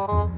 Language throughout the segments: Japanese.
Oh.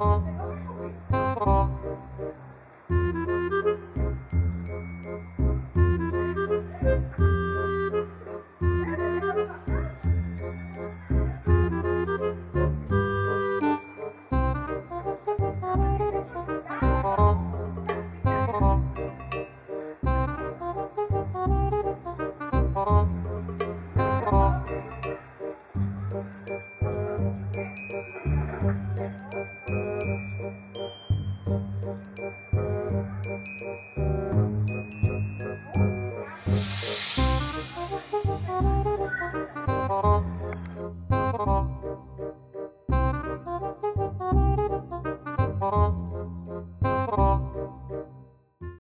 Oh.